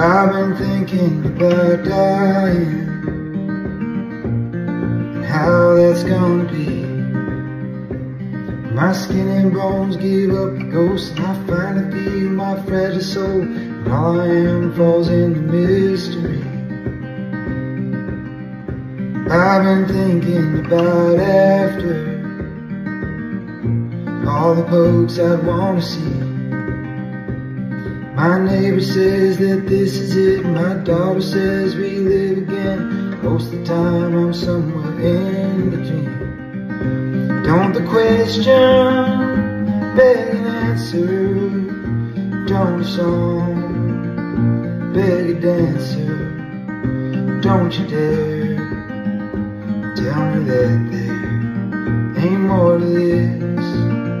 I've been thinking about dying and how that's gonna be. My skin and bones give up the ghost, and I finally feel my fragile soul, and all I am falls into mystery. I've been thinking about after all the folks I wanna see. My neighbor says that this is it. My daughter says we live again. Most of the time I'm somewhere in between. Don't the question beg an answer? Don't a song beg a dancer? Don't you dare tell me that